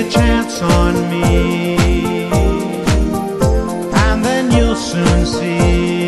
a chance on me, and then you'll soon see.